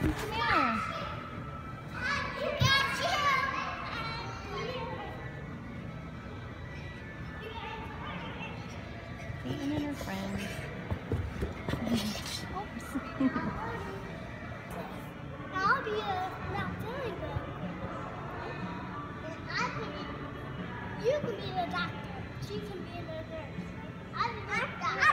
Peyton and her friends. Oops. I'll be not very good. You can be the doctor. She can be the nurse. I'm the doctor.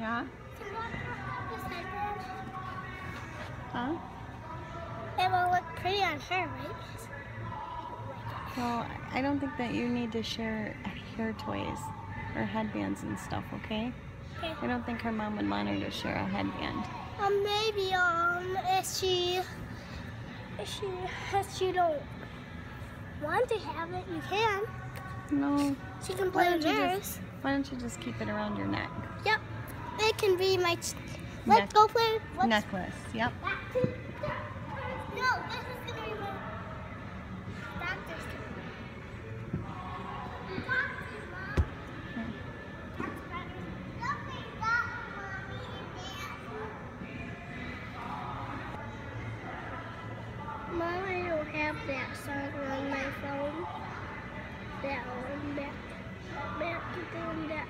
Yeah? Huh? It will look pretty on her, right? Well, I don't think that you need to share hair toys or headbands and stuff, okay? Okay. I don't think her mom would want her to share a headband. Um, maybe um, if she, if she, if she don't want to have it, you can. No. She can play don't hers. why don't you just keep it around your neck? Yep. Can be my. Let's go play. Let's Necklace. Yep. To No, this is gonna be my doctor's mom. That's better. Nothing got mommy and Mom, I don't have that song on my phone. That one back, back to that